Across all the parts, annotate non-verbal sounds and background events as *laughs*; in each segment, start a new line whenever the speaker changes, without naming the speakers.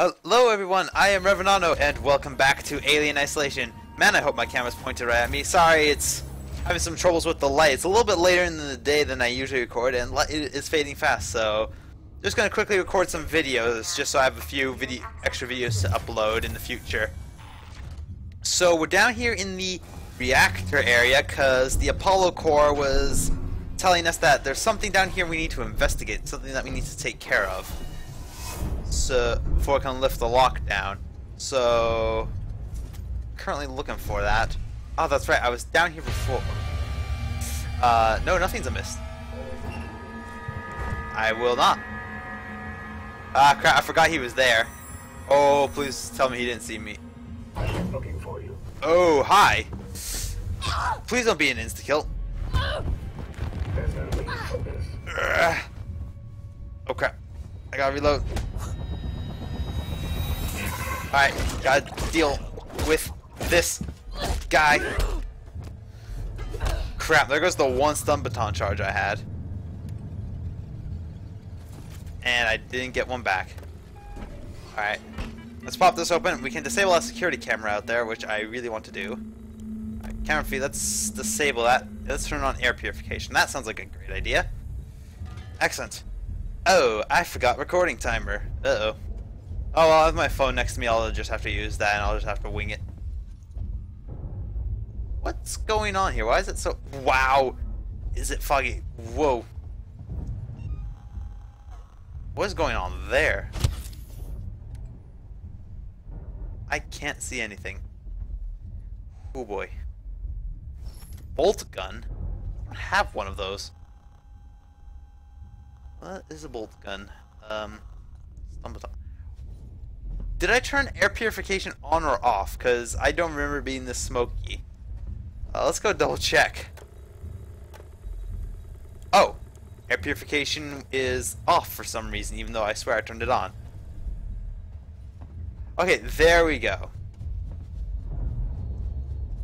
Hello everyone, I am Revenano, and welcome back to Alien Isolation. Man, I hope my camera's pointed right at me. Sorry, it's having some troubles with the light. It's a little bit later in the day than I usually record, and it is fading fast, so... Just gonna quickly record some videos, just so I have a few extra videos to upload in the future. So we're down here in the reactor area, because the Apollo core was telling us that there's something down here we need to investigate, something that we need to take care of so before I can lift the lockdown. So currently looking for that. Oh, that's right. I was down here before. Uh, no, nothing's amiss. I will not. Ah, crap! I forgot he was there. Oh, please tell me he didn't see me.
Looking for you.
Oh, hi. Please don't be an insta kill. Oh crap! I gotta reload. Alright, gotta deal with this guy. Crap, there goes the one stun baton charge I had. And I didn't get one back. Alright, let's pop this open. We can disable that security camera out there, which I really want to do. Right, camera feed, let's disable that. Let's turn on air purification. That sounds like a great idea. Excellent. Oh, I forgot recording timer. Uh-oh. Oh, well, I have my phone next to me. I'll just have to use that, and I'll just have to wing it. What's going on here? Why is it so... Wow! Is it foggy? Whoa. What is going on there? I can't see anything. Oh boy. Bolt gun? I don't have one of those. What is a bolt gun? Um, stumble did I turn air purification on or off? Because I don't remember being this smoky. Uh, let's go double check. Oh, air purification is off for some reason, even though I swear I turned it on. Okay, there we go.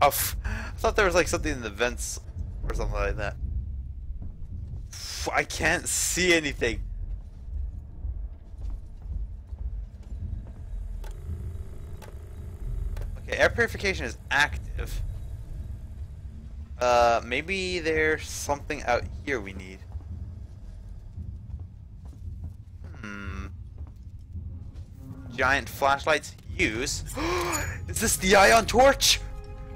Oh, I thought there was like something in the vents or something like that. I can't see anything. Air purification is active. Uh, maybe there's something out here we need. Hmm. Giant flashlights use. *gasps* is this the ion torch?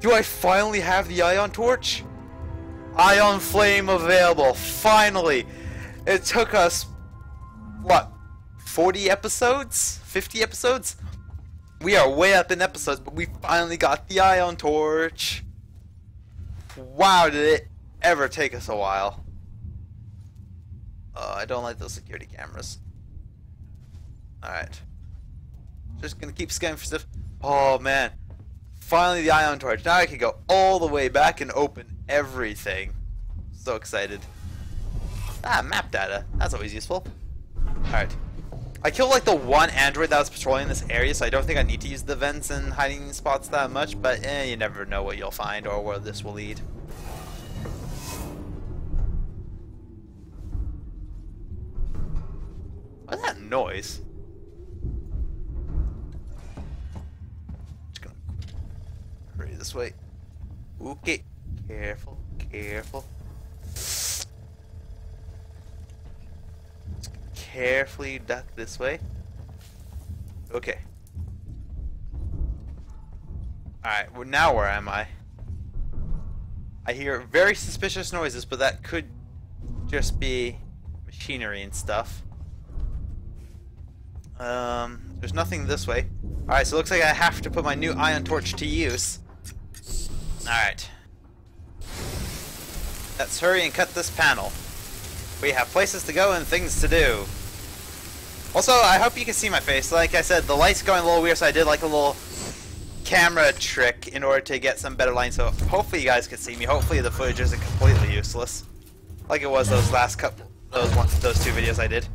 Do I finally have the ion torch? Ion flame available. Finally. It took us, what, 40 episodes? 50 episodes? We are way up in episodes, but we finally got the ion torch. Wow, did it ever take us a while. Oh, I don't like those security cameras. Alright. Just gonna keep scanning for stuff. Oh man. Finally the ion torch. Now I can go all the way back and open everything. So excited. Ah, map data. That's always useful. Alright. I killed like the one android that was patrolling this area, so I don't think I need to use the vents and hiding spots that much, but eh, you never know what you'll find or where this will lead. What's that noise? Just gonna hurry this way. Okay, careful, careful. Carefully duck this way. Okay. Alright, well now where am I? I hear very suspicious noises, but that could just be machinery and stuff. Um, there's nothing this way. Alright, so it looks like I have to put my new ion torch to use. Alright. Let's hurry and cut this panel. We have places to go and things to do. Also, I hope you can see my face. Like I said, the light's going a little weird, so I did like a little camera trick in order to get some better light. So hopefully you guys can see me. Hopefully the footage isn't completely useless, like it was those last couple, those one, those two videos I did.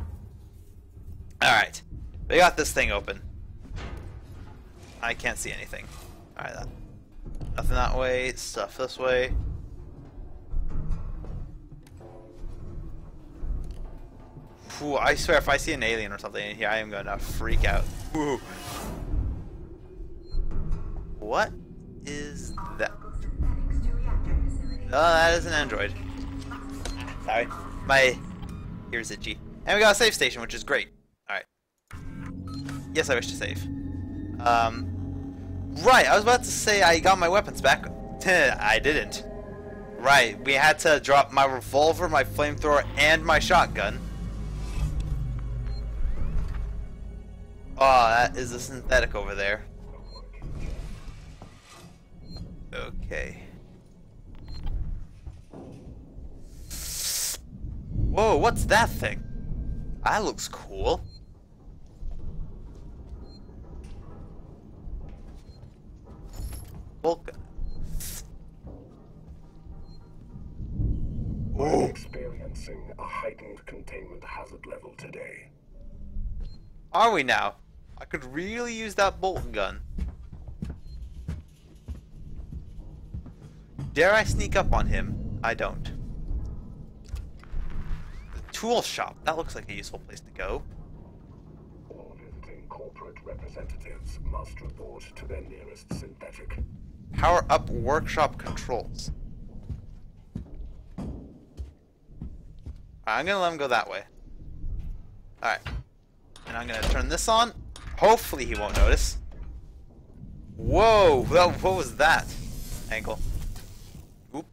All right, we got this thing open. I can't see anything. All right, nothing that way. Stuff this way. Ooh, I swear, if I see an alien or something in here, I am gonna freak out. Ooh. What is that? Oh, that is an android. Sorry. My... Here's itchy. And we got a save station, which is great. Alright. Yes, I wish to save. Um... Right, I was about to say I got my weapons back. *laughs* I didn't. Right, we had to drop my revolver, my flamethrower, and my shotgun. Oh, that is a synthetic over there. Okay. Whoa, what's that thing? That looks cool. Vulcan.
We're experiencing a heightened containment hazard level today.
Are we now? I could really use that bolt gun. Dare I sneak up on him? I don't. The tool shop. That looks like a useful place to go.
All visiting corporate representatives must report to their nearest synthetic.
Power up workshop controls. I'm gonna let him go that way. Alright. And I'm gonna turn this on. Hopefully he won't notice. Whoa! What, what was that? Angle. Oop.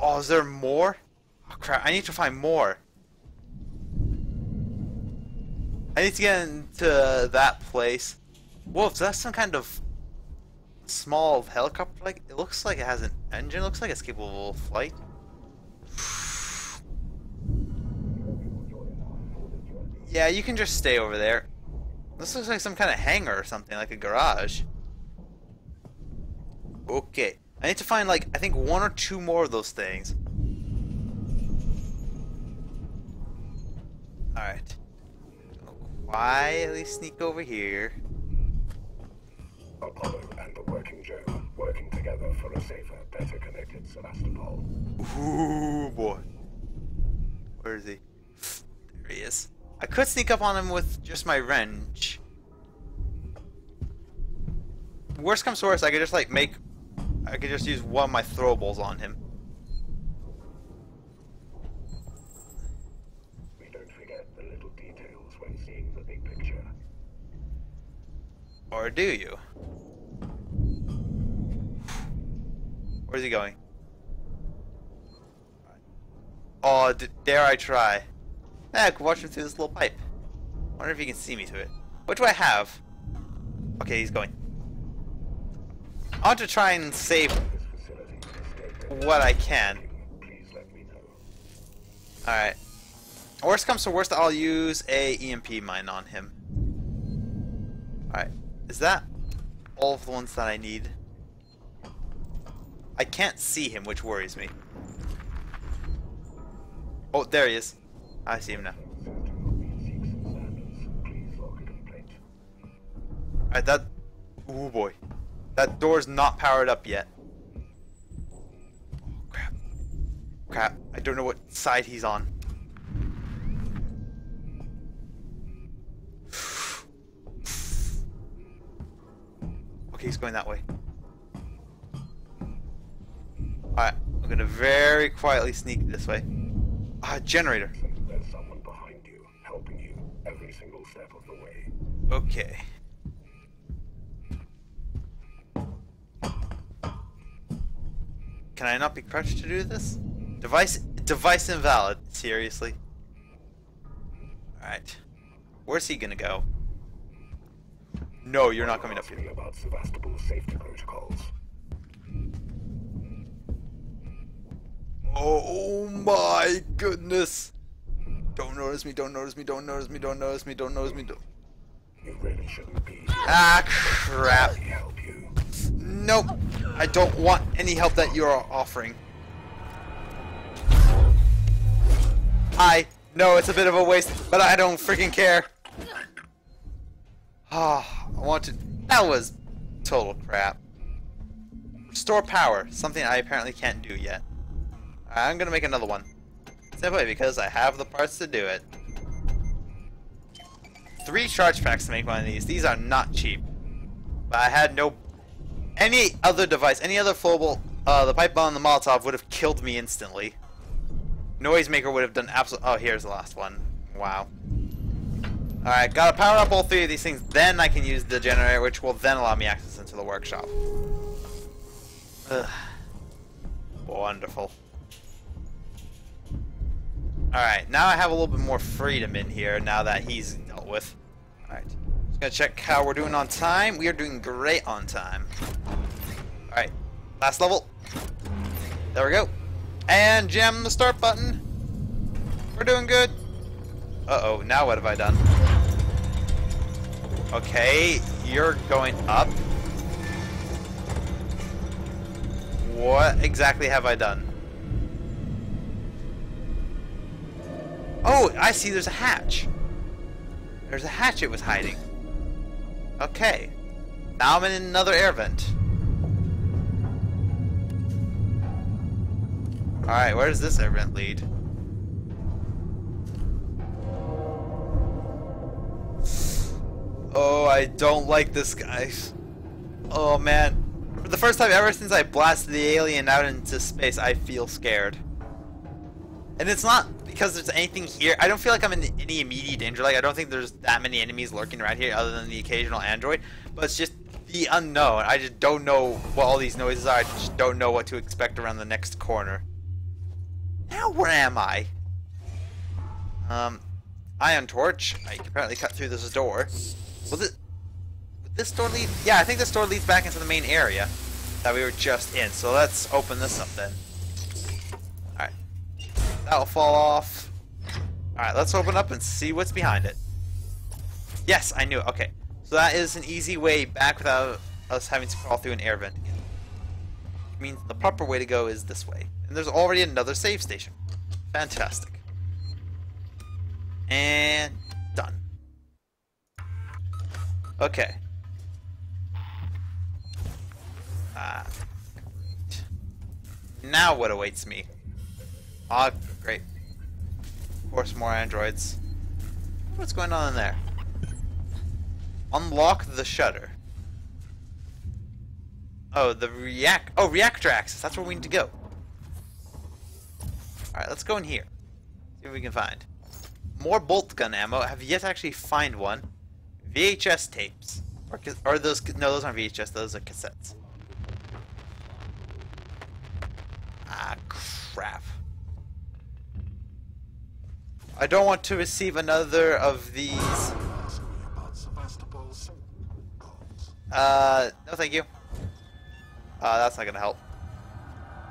Oh, is there more? Oh crap, I need to find more. I need to get into that place. Whoa, so that's some kind of small helicopter like it looks like it has an engine, looks like it's capable of flight. Yeah, you can just stay over there. This looks like some kind of hangar or something, like a garage. Okay. I need to find like I think one or two more of those things. Alright. Quietly sneak over here.
Apollo and the Working Joe working together for a safer, better connected Sevastopol.
Ooh could sneak up on him with just my wrench. Worst comes to worst, I could just like make I could just use one of my throwables on him.
We don't forget the little details when seeing the big picture.
Or do you? Where's he going? Oh, d dare I try? Eh, I could watch him through this little pipe. Wonder if he can see me through it. What do I have? Okay, he's going. I want to try and save what I can. Alright. Worst comes to worst, I'll use a EMP mine on him. Alright. Is that all of the ones that I need? I can't see him, which worries me. Oh, there he is. I see him now. Alright, that... Ooh, boy. That door's not powered up yet. Oh, crap. Crap. I don't know what side he's on. *sighs* Okay, he's going that way. Alright, I'm gonna very quietly sneak this way. Ah, generator.
There's someone behind you, helping you every single step of the way.
Okay. Can I not be crouched to do this? Device device invalid. Seriously. Alright. Where's he gonna go? No, you're not coming up here.
about Sevastopol's safety protocols.
Oh my goodness! Don't notice me, don't notice me, don't notice me, don't notice me, don't notice me, don't...
You really shouldn't be.
Ah, crap.
Let me help you.
Nope. I don't want any help that you're offering. I know it's a bit of a waste, but I don't freaking care. Ah, I want to. That was total crap. Restore power, something I apparently can't do yet. I'm gonna make another one. Simply because I have the parts to do it. Three charge packs to make one of these. These are not cheap. But I had no... Any other device, any other throwable... Uh, the pipe bomb and the Molotov would have killed me instantly. Noisemaker would have done absolute... Oh, here's the last one. Wow. Alright, gotta power up all three of these things, then I can use the generator, which will then allow me access into the workshop. Ugh. Wonderful. Alright, now I have a little bit more freedom in here now that he's dealt with. Alright. Just gonna check how we're doing on time. We are doing great on time. Alright. Last level. There we go. And jam the start button. We're doing good. Uh-oh, now what have I done? Okay, you're going up. What exactly have I done? Oh, I see there's a hatch. There's a hatch it was hiding. Okay. Now I'm in another air vent. Alright, where does this air vent lead? Oh, I don't like this, guys. Oh, man. For the first time ever since I blasted the alien out into space, I feel scared. And it's not because there's anything here. I don't feel like I'm in any immediate danger. Like, I don't think there's that many enemies lurking around here other than the occasional android. But it's just the unknown. I just don't know what all these noises are. I just don't know what to expect around the next corner. Now, where am I? Um, ion torch. I can apparently cut through this door. Was it... Would this door lead... Yeah, I think this door leads back into the main area that we were just in. So let's open this up then. That'll fall off. Alright, let's open up and see what's behind it. Yes, I knew it. Okay. So that is an easy way back without us having to crawl through an air vent again. Means the proper way to go is this way. And there's already another save station. Fantastic. And done. Okay. Ah. Now what awaits me? Ah, great. Of course, more androids. What's going on in there? Unlock the shutter. Oh, the react. Oh, reactor access. That's where we need to go. All right, let's go in here. See what we can find. More bolt gun ammo. I have yet to actually find one. VHS tapes. Or, or those, no, those aren't VHS, those are cassettes. Ah, crap. I don't want to receive another of these. Uh, no thank you. Uh, that's not gonna help.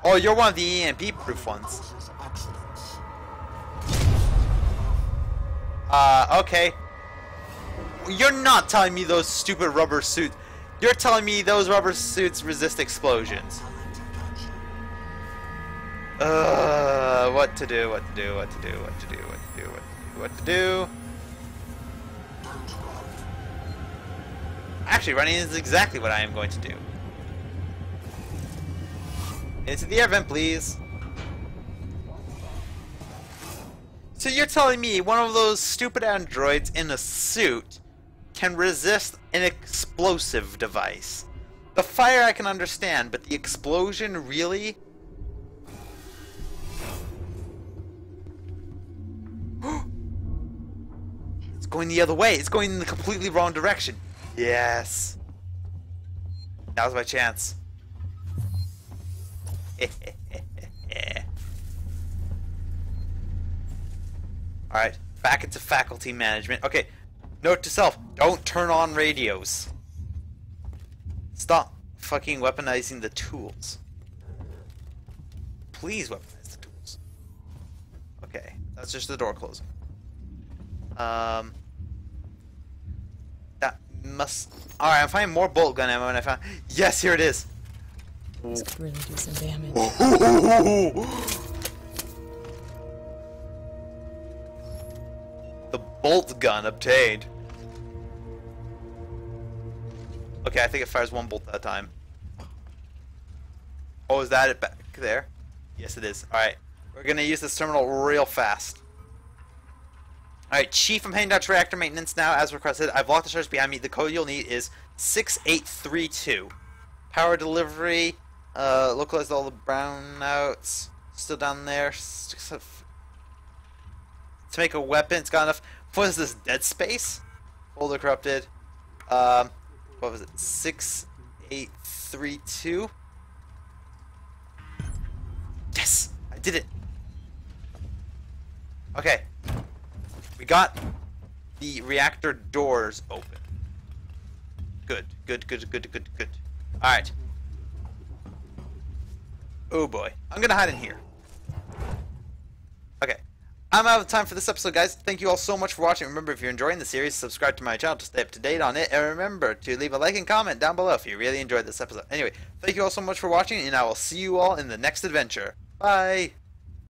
Oh, you're one of the EMP proof ones. Uh, okay. You're not telling me those stupid rubber suits. You're telling me those rubber suits resist explosions. Uh, what to do, what to do, what to do, what to do, what to do, what to do, what to do. Actually, running is exactly what I am going to do. Into the air vent, please. So you're telling me one of those stupid androids in a suit can resist an explosive device? The fire I can understand, but the explosion really? Going the other way. It's going in the completely wrong direction. Yes. Now's my chance. *laughs* Alright, back into faculty management. Okay, note to self, don't turn on radios. Stop fucking weaponizing the tools. Please weaponize the tools. Okay, that's just the door closing. Um, that must... Alright, I'm finding more bolt gun ammo and I found... Yes, here it is!
This could really do some damage. *laughs*
The bolt gun obtained. Okay, I think it fires one bolt at a time. Oh, is that it back there? Yes, it is. Alright. We're gonna use this terminal real fast. Alright, Chief, I'm heading down to reactor maintenance now, as requested. I've locked the shutters behind me. The code you'll need is 6832. Power delivery, uh, localized all the brownouts. Still down there. To make a weapon, it's got enough. What is this, Dead Space? Folder corrupted. Um, what was it? 6832? Yes! I did it! Okay. We got the reactor doors open. Good, good, good, good, good, good. Alright. Oh boy. I'm gonna hide in here. Okay. I'm out of time for this episode, guys. Thank you all so much for watching. Remember, if you're enjoying the series, subscribe to my channel to stay up to date on it. And remember to leave a like and comment down below if you really enjoyed this episode. Anyway, thank you all so much for watching, and I will see you all in the next adventure. Bye!